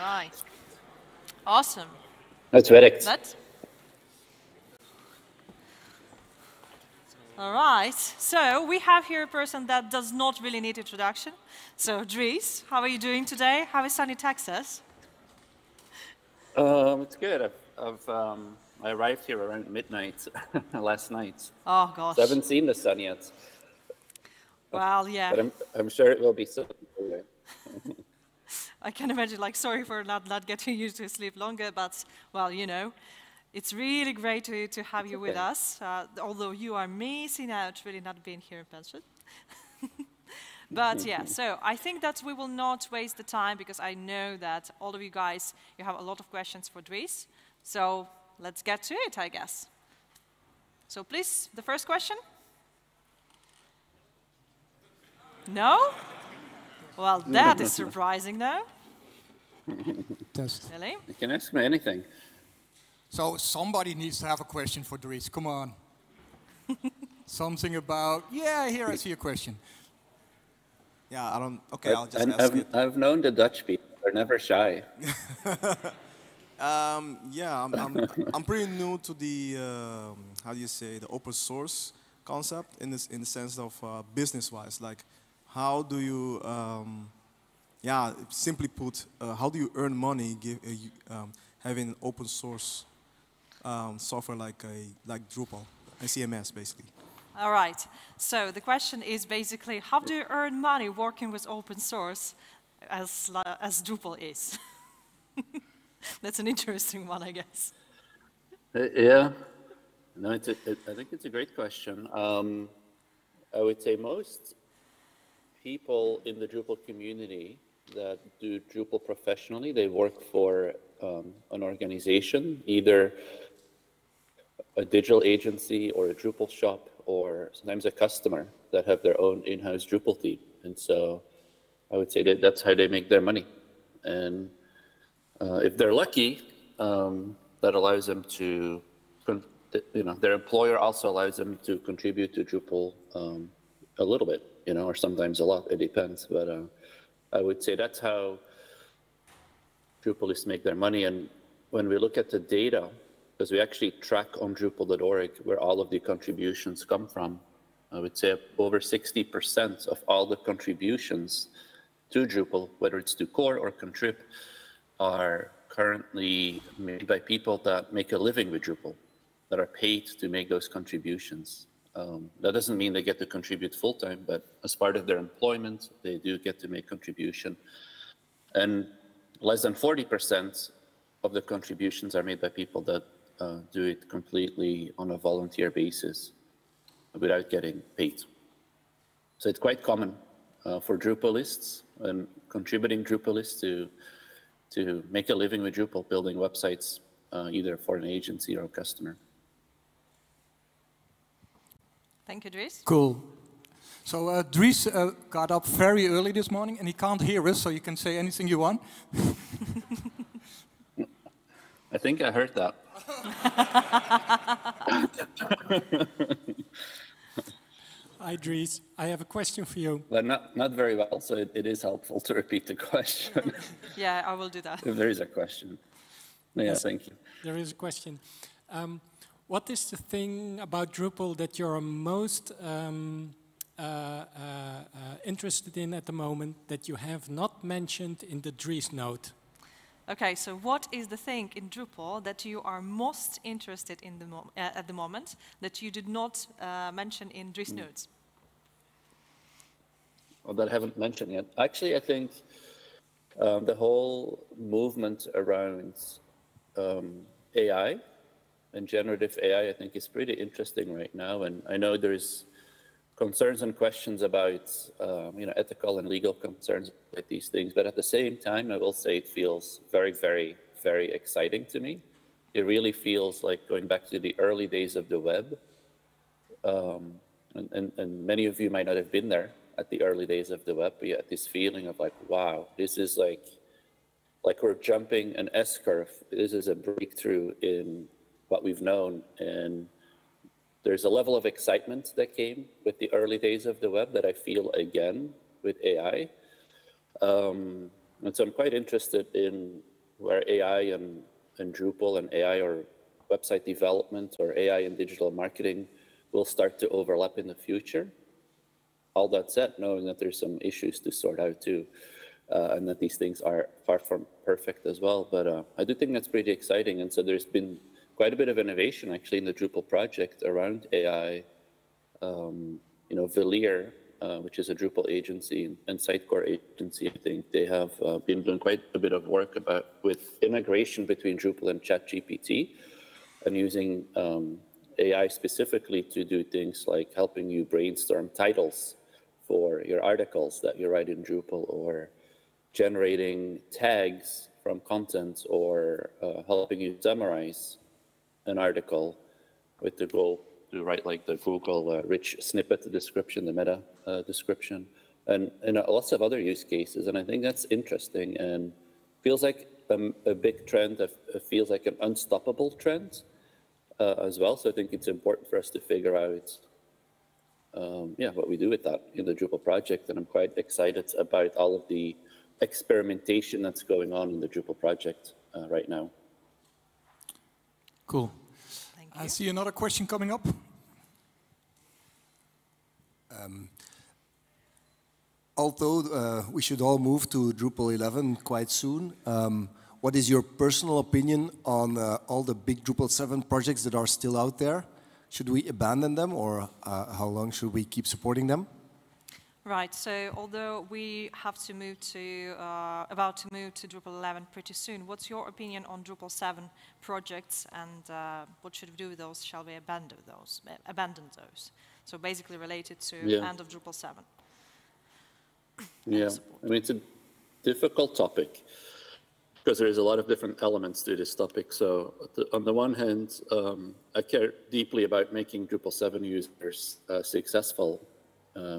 Right. Awesome. That's correct. That. All right. So we have here a person that does not really need introduction. So Dries, how are you doing today? How is sunny Texas? Um, it's good. I've, I've um, I arrived here around midnight last night. Oh gosh. So I haven't seen the sun yet. Well, yeah. But I'm, I'm sure it will be soon. I can imagine, like, sorry for not, not getting you to sleep longer, but, well, you know, it's really great to, to have you with us, uh, although you are missing out really not being here in Pension. but yeah, so I think that we will not waste the time because I know that all of you guys, you have a lot of questions for Dries. So let's get to it, I guess. So please, the first question. No? Well, that is surprising, though. Test. Really? You can ask me anything. So somebody needs to have a question for Dries. Come on. Something about, yeah, here I see a question. Yeah, I don't. Okay, I'll just And ask I've, it. I've known the Dutch people. They're never shy. Um, yeah, I'm, I'm, I'm pretty new to the um, how do you say the open source concept in this in the sense of uh, business-wise. Like, how do you, um, yeah, simply put, uh, how do you earn money give, uh, you, um, having open source um, software like a like Drupal, a CMS basically? All right. So the question is basically, how do you earn money working with open source as, as Drupal is? That's an interesting one, I guess. Uh, yeah. No, it's a, it, I think it's a great question. Um, I would say most people in the Drupal community that do Drupal professionally, they work for um, an organization, either a digital agency or a Drupal shop or sometimes a customer that have their own in-house Drupal team. And so I would say that that's how they make their money. And uh, if they're lucky, um, that allows them to, you know, their employer also allows them to contribute to Drupal um, a little bit, you know, or sometimes a lot. It depends. But uh, I would say that's how Drupalists make their money. And when we look at the data, because we actually track on Drupal.org where all of the contributions come from, I would say over 60% of all the contributions to Drupal, whether it's to core or contrib, are currently made by people that make a living with Drupal, that are paid to make those contributions. Um, that doesn't mean they get to contribute full time, but as part of their employment, they do get to make contribution. And less than 40% of the contributions are made by people that uh, do it completely on a volunteer basis without getting paid. So it's quite common uh, for Drupalists and contributing Drupalists to to make a living with Drupal, building websites uh, either for an agency or a customer. Thank you, Dries. Cool. So uh, Dries uh, got up very early this morning and he can't hear us, so you can say anything you want. I think I heard that. Hi, Dries. I have a question for you. But not, not very well, so it, it is helpful to repeat the question Yeah, I will do that. if there is a question. Yeah, Yes. thank you. There is a question. Um, what is the thing about Drupal that you're most um, uh, uh, uh, interested in at the moment that you have not mentioned in the Dries note? Okay, so what is the thing in Drupal that you are most interested in the uh, at the moment that you did not uh, mention in Dries notes? Well, that I haven't mentioned yet. Actually, I think um, the whole movement around um, AI and generative AI, I think, is pretty interesting right now. And I know there's concerns and questions about, um, you know, ethical and legal concerns with these things. But at the same time, I will say it feels very, very, very exciting to me. It really feels like going back to the early days of the web. Um, and, and, and many of you might not have been there at the early days of the web, but you had this feeling of like, wow, this is like, like we're jumping an S curve. This is a breakthrough in what we've known. And there's a level of excitement that came with the early days of the web that I feel again with AI. Um, and so I'm quite interested in where AI and, and Drupal and AI or website development or AI and digital marketing will start to overlap in the future. All that said, knowing that there's some issues to sort out too, uh, and that these things are far from perfect as well. But uh, I do think that's pretty exciting. And so there's been quite a bit of innovation actually in the Drupal project around AI. Um, you know, Velir, uh, which is a Drupal agency and Sitecore agency, I think they have uh, been doing quite a bit of work about with integration between Drupal and ChatGPT and using um, AI specifically to do things like helping you brainstorm titles for your articles that you write in Drupal or generating tags from content or uh, helping you summarize an article with the goal to write like the Google uh, rich snippet description, the meta uh, description, and, and lots of other use cases. And I think that's interesting and feels like a, a big trend, that feels like an unstoppable trend uh, as well. So I think it's important for us to figure out, um, yeah, what we do with that in the Drupal project. And I'm quite excited about all of the experimentation that's going on in the Drupal project uh, right now. Cool. I see another question coming up. Um, although uh, we should all move to Drupal 11 quite soon, um, what is your personal opinion on uh, all the big Drupal 7 projects that are still out there? Should we abandon them or uh, how long should we keep supporting them? Right, so although we have to move to, uh, about to move to Drupal 11 pretty soon, what's your opinion on Drupal 7 projects and uh, what should we do with those? Shall we abandon those? Abandon those? So basically related to yeah. end of Drupal 7. yeah, I mean, it's a difficult topic because there's a lot of different elements to this topic. So the, on the one hand, um, I care deeply about making Drupal 7 users uh, successful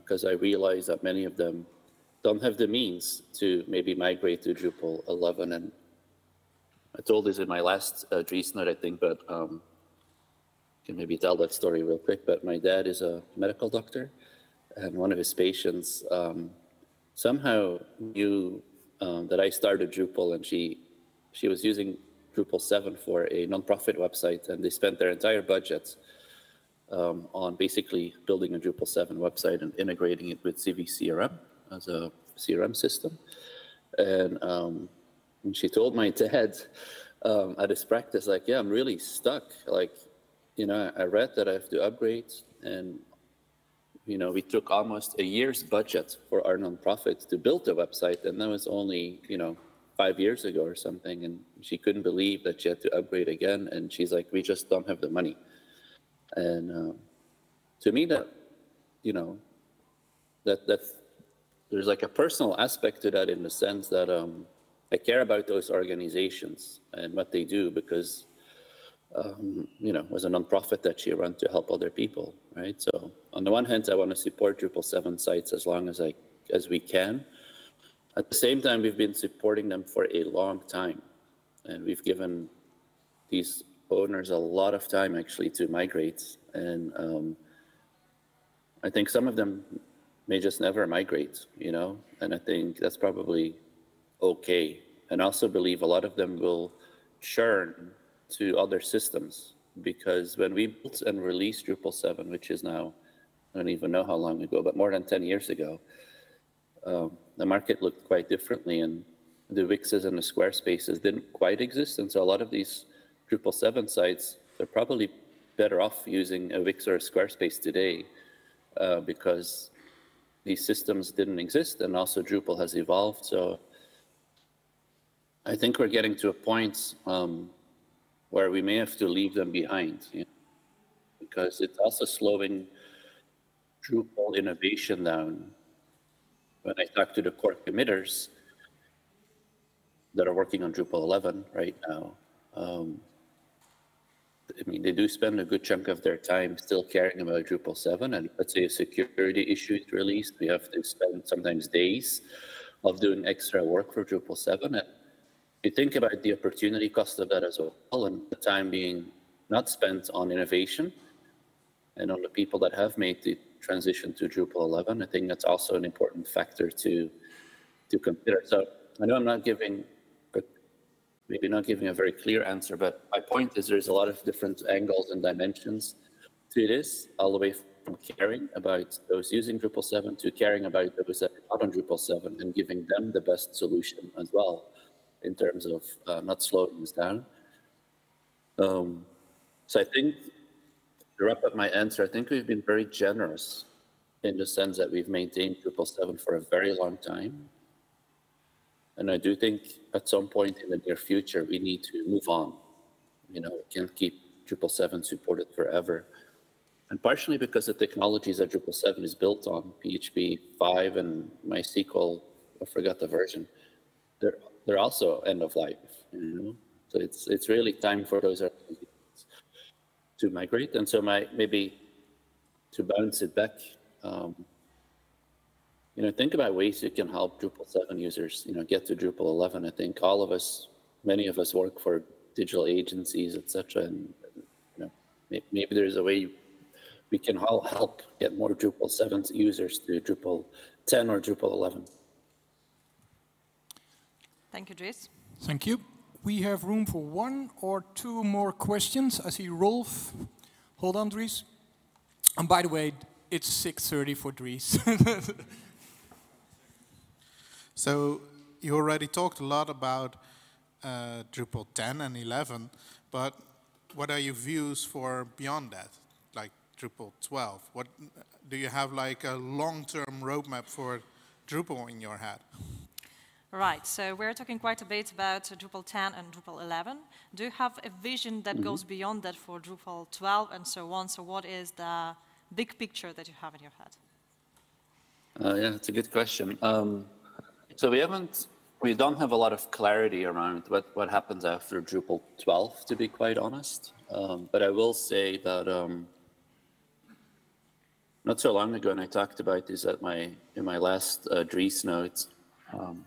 because uh, I realize that many of them don't have the means to maybe migrate to Drupal 11. And I told this in my last uh, note, I think, but um, can maybe tell that story real quick. But my dad is a medical doctor, and one of his patients um, somehow knew um, that I started Drupal, and she she was using Drupal 7 for a nonprofit website, and they spent their entire budget um, on basically building a Drupal 7 website and integrating it with CiviCRM as a CRM system. And, um, and she told my dad um, at his practice, like, yeah, I'm really stuck. Like, you know, I read that I have to upgrade and you know, we took almost a year's budget for our nonprofit to build the website, and that was only, you know, five years ago or something. And she couldn't believe that she had to upgrade again. And she's like, we just don't have the money. And um, to me, that, you know, that, that there's like a personal aspect to that in the sense that um, I care about those organizations and what they do because um, you know, was a nonprofit that she ran to help other people, right? So on the one hand, I want to support Drupal 7 sites as long as I as we can. At the same time, we've been supporting them for a long time, and we've given these owners a lot of time actually to migrate. And um, I think some of them may just never migrate, you know, and I think that's probably okay. And I also believe a lot of them will churn to other systems because when we built and released Drupal 7, which is now, I don't even know how long ago, but more than 10 years ago, um, the market looked quite differently and the Wixes and the Squarespaces didn't quite exist. And so a lot of these Drupal 7 sites, they're probably better off using a Wix or a Squarespace today uh, because these systems didn't exist and also Drupal has evolved. So I think we're getting to a point um, where we may have to leave them behind you know, because it's also slowing Drupal innovation down. When I talk to the core committers that are working on Drupal 11 right now, um, I mean, they do spend a good chunk of their time still caring about Drupal 7. And let's say a security issue is released, we have to spend sometimes days of doing extra work for Drupal 7. And you think about the opportunity cost of that as well and the time being not spent on innovation and on the people that have made the transition to Drupal 11, I think that's also an important factor to to consider. So I know I'm not giving, maybe not giving a very clear answer, but my point is there's a lot of different angles and dimensions to this, all the way from caring about those using Drupal 7 to caring about those that are not on Drupal 7 and giving them the best solution as well in terms of uh, not slowing us down. Um, so I think to wrap up my answer, I think we've been very generous in the sense that we've maintained Drupal 7 for a very long time. And I do think at some point in the near future, we need to move on. You know, we can't keep Drupal 7 supported forever. And partially because the technologies that Drupal 7 is built on, PHP 5 and MySQL, I forgot the version, they're, they're also end of life, you know? So it's, it's really time for those to migrate. And so my, maybe to bounce it back, um, you know, think about ways you can help Drupal 7 users, you know, get to Drupal 11. I think all of us, many of us work for digital agencies, etc. And, you know, maybe there's a way we can all help get more Drupal 7 users to Drupal 10 or Drupal 11. Thank you, Dries. Thank you. We have room for one or two more questions. I see Rolf. Hold on, Dries. And by the way, it's 6.30 for Dries. so you already talked a lot about uh, Drupal 10 and 11, but what are your views for beyond that, like Drupal 12? What do you have like a long-term roadmap for Drupal in your head? Right, so we're talking quite a bit about uh, Drupal 10 and Drupal 11. Do you have a vision that mm -hmm. goes beyond that for Drupal 12 and so on? So what is the big picture that you have in your head? Uh, yeah, it's a good question. Um, so we haven't, we don't have a lot of clarity around what, what happens after Drupal 12, to be quite honest. Um, but I will say that um, not so long ago, and I talked about this at my in my last uh, Dries notes, um,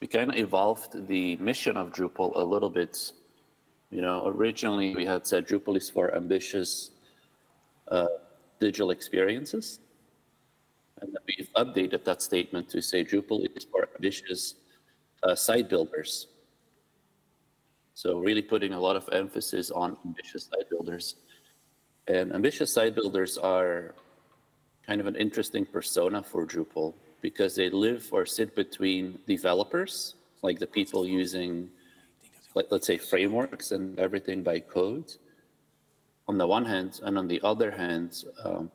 we kind of evolved the mission of Drupal a little bit. You know, originally we had said Drupal is for ambitious uh, digital experiences. And we've updated that statement to say Drupal is for ambitious uh, site builders. So really putting a lot of emphasis on ambitious site builders. And ambitious site builders are kind of an interesting persona for Drupal because they live or sit between developers, like the people using, like, let's say, frameworks and everything by code, on the one hand, and on the other hand, um,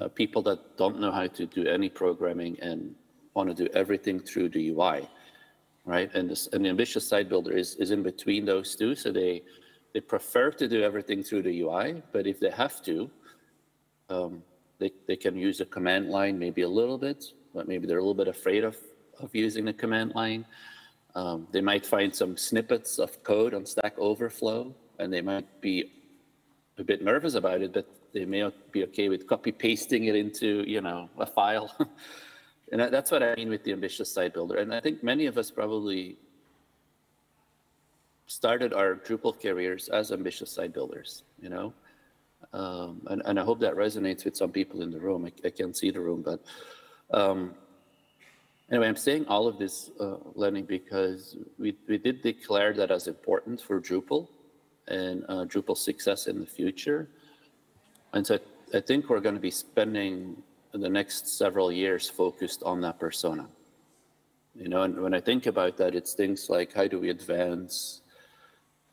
uh, people that don't know how to do any programming and want to do everything through the UI, right? And, this, the ambitious site builder is, is in between those two. So they, they prefer to do everything through the UI, but if they have to, um, they, they can use a command line maybe a little bit, but maybe they're a little bit afraid of, of using the command line. Um, they might find some snippets of code on Stack Overflow and they might be a bit nervous about it, but they may be okay with copy pasting it into, you know, a file. and that's what I mean with the ambitious site builder. And I think many of us probably started our Drupal careers as ambitious site builders, you know? Um, and, and, I hope that resonates with some people in the room. I, I can't see the room, but um, anyway, I'm saying all of this, uh, Lenny, because we, we did declare that as important for Drupal and uh, Drupal success in the future. And so I think we're going to be spending the next several years focused on that persona. You know, and when I think about that, it's things like how do we advance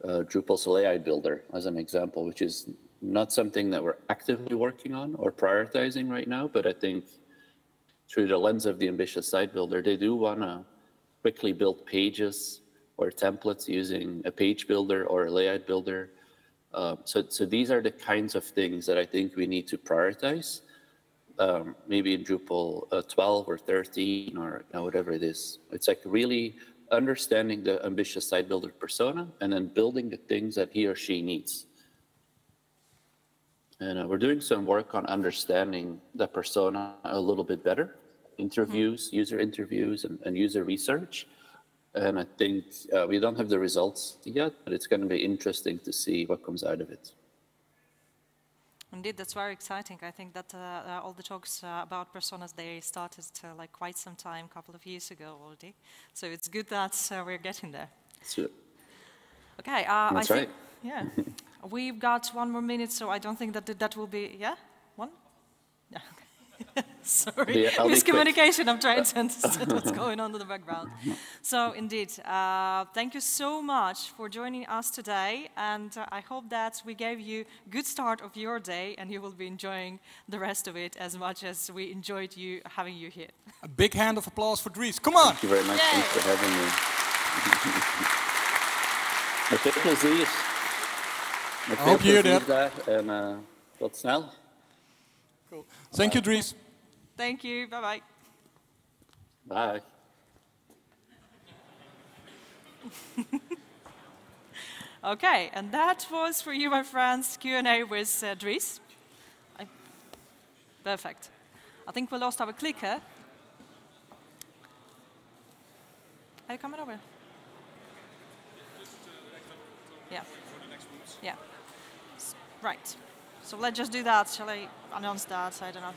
uh, Drupal's layout builder as an example, which is not something that we're actively working on or prioritizing right now, but I think through the lens of the ambitious site builder, they do want to quickly build pages or templates using a page builder or a layout builder. Um, so, so these are the kinds of things that I think we need to prioritize, um, maybe in Drupal uh, 12 or 13 or you know, whatever it is. It's like really understanding the ambitious site builder persona and then building the things that he or she needs. And uh, we're doing some work on understanding the persona a little bit better, interviews, mm -hmm. user interviews and, and user research. And I think uh, we don't have the results yet, but it's going to be interesting to see what comes out of it. Indeed, that's very exciting. I think that uh, uh, all the talks uh, about personas they started uh, like quite some time, a couple of years ago already. So it's good that uh, we're getting there. So, Okay, uh, That's I right. think yeah, we've got one more minute, so I don't think that that will be yeah one. Yeah. Sorry, Yeah, I'll be quick. miscommunication. I'm trying to understand what's going on in the background. So indeed, uh, thank you so much for joining us today, and uh, I hope that we gave you a good start of your day, and you will be enjoying the rest of it as much as we enjoyed you having you here. A big hand of applause for Dries. Come on. thank you very much. Thanks for having me. Met veel plezier. Met veel hope you hear plezier daar en eh, tot snel. Thank you, Dries. Thank you. Bye bye. Bye. Okay, and that was for you, my friends, Q&A with uh, Dries. I- Perfect. I think we lost our clicker. Are you coming over? Yeah. Yeah. Right. So let's just do that. Shall I announce that? I don't know.